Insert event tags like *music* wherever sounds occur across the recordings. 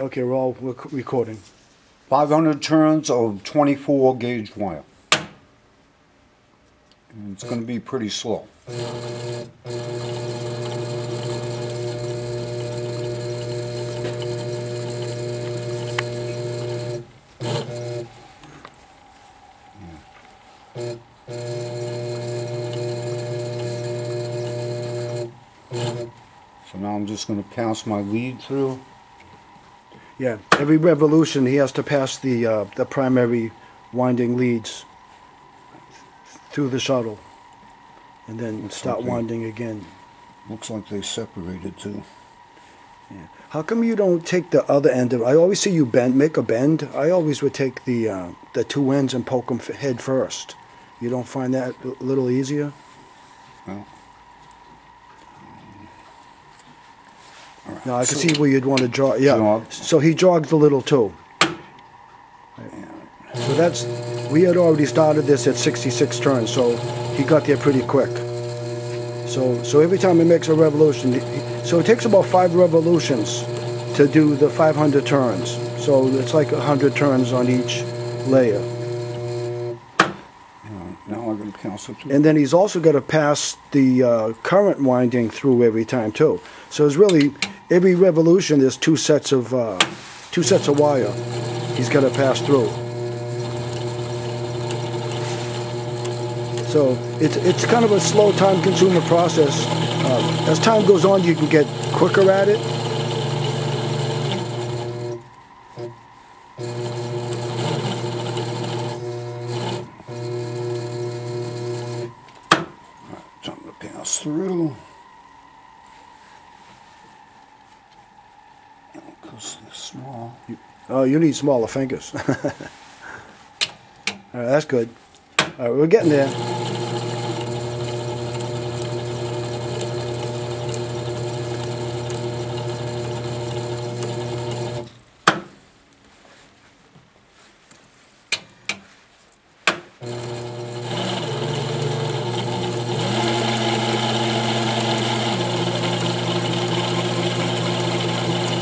Okay, we're all rec- recording. 500 turns of 24 gauge wire. And it's going to be pretty slow. So now I'm just going to pass my lead through. Yeah, every revolution he has to pass the uh, the primary winding leads through the shuttle, and then start okay. winding again. Looks like they separated too. Yeah. How come you don't take the other end of? I always see you bend, make a bend. I always would take the uh, the two ends and poke them head first. You don't find that a little easier? Well, No, I can see where you'd want to jog. Yeah. Jog. So he jogged a little too. So that's we had already started this at 66 turns, so he got there pretty quick. So so every time he makes a revolution, so it takes about five revolutions to do the 500 turns. So it's like 100 turns on each layer. And then he's also got to pass the uh, current winding through every time too. So it's really every revolution. There's two sets of uh, two sets of wire. He's got to pass through. So it's it's kind of a slow, time-consuming process. Uh, as time goes on, you can get quicker at it. Through. Because small. Oh, you need smaller fingers. *laughs* All right, that's good. All right, we're getting there.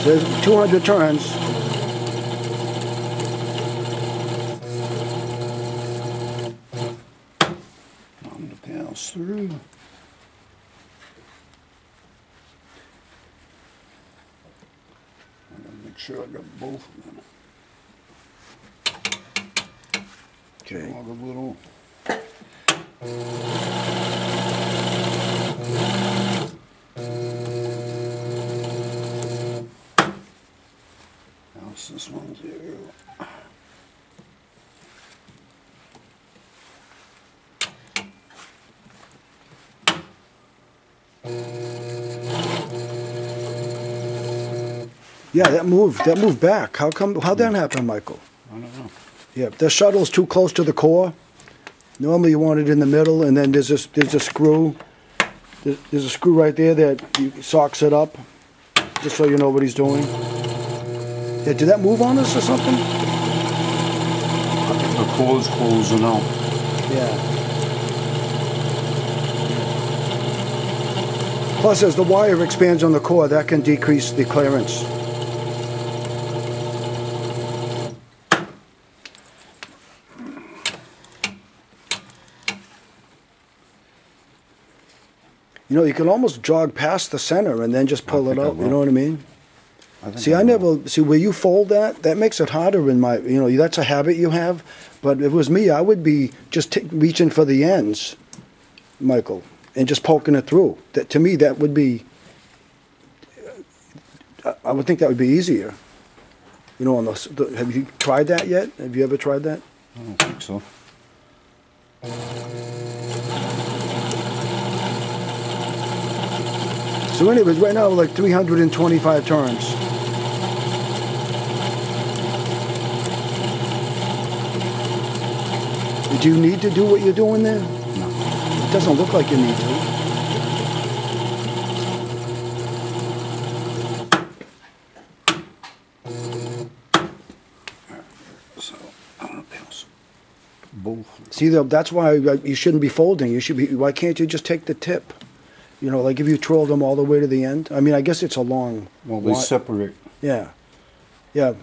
There's 200 turns. I'm going to pass through. I'm going to make sure I got both of them. Okay. All the little. How's this one do? Yeah, that moved. That moved back. How come? How'd that happen, Michael? I don't know. Yeah, the shuttle's too close to the core. Normally, you want it in the middle, and then there's this. There's a screw. There's, there's a screw right there that you socks it up, just so you know what he's doing. Yeah, did that move on us or something? I think the core's closing out. Yeah. Plus, as the wire expands on the core, that can decrease the clearance. You know, you can almost jog past the center and then just pull it I out. You know what I mean? I See, I will. never see where you fold that. That makes it harder in my. You know, that's a habit you have. But if it was me, I would be just t- reaching for the ends, Michael, and just poking it through. That to me, that would be. I- I would think that would be easier. You know, on the, the have you tried that yet? Have you ever tried that? I don't think so. So, anyways, right now we're like 325 turns. Do you need to do what you're doing there? No. It doesn't look like you need to. So I'm gonna pass both. See, though, that's why you shouldn't be folding. You should be. Why can't you just take the tip? You know, like if you twirl them all the way to the end. I mean, I guess it's a long. Well, they wi- separate. Yeah. Yeah.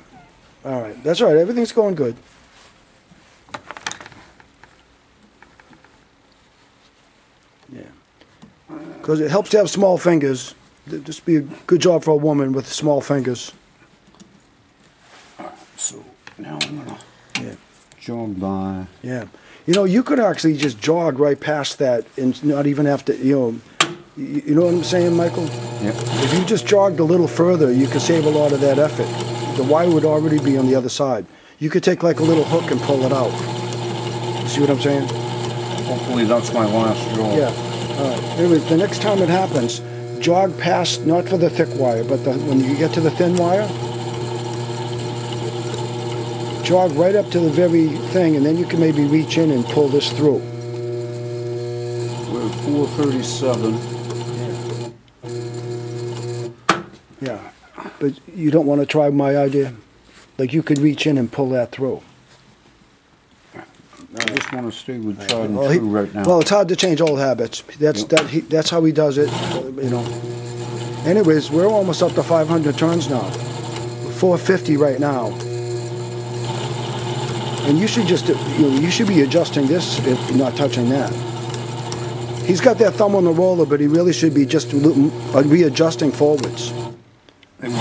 All right. That's all right. Everything's going good. Yeah. Because it helps to have small fingers. This be a good job for a woman with small fingers. So now I'm gonna Yeah. jog by. Yeah. You know, you could actually just jog right past that and not even have to, you know, you, know what I'm saying, Michael? Yep. If you just jogged a little further, you could save a lot of that effort. The wire would already be on the other side. You could take like a little hook and pull it out. See what I'm saying? Hopefully that's my last jog. Yeah. All right. Anyways, the next time it happens, jog past, not for the thick wire, but the, when you get to the thin wire, jog right up to the very thing, and then you can maybe reach in and pull this through. We're at 437. Yeah. But you don't want to try my idea? Like you could reach in and pull that through. I just want to stay with tried and Well, he- true right now. well, it's hard to change old habits. That's Yep. that. He, that's how he does it. You know. Anyways, we're almost up to 500 turns now. 450 right now. And you should just, you know, you should be adjusting this if not touching that. He's got that thumb on the roller, but he really should be just lo- uh, readjusting forwards. And we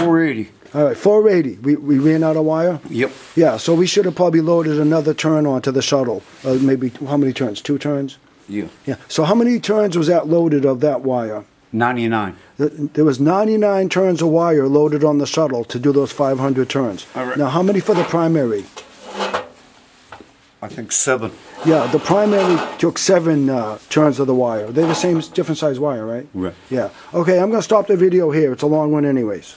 480. All right, 480. We, we ran out of wire? Yep. Yeah, so we should have probably loaded another turn onto the shuttle. Uh, maybe, how many turns? Two turns? Yeah. Yeah. So how many turns was that loaded of that wire? 99. There was 99 turns of wire loaded on the shuttle to do those 500 turns. All right. Now, how many for the primary? I think seven. Yeah, the primary took seven uh, turns of the wire. They're the same, different size wire, right? Right. Yeah. Okay, I'm going to stop the video here. It's a long one anyways.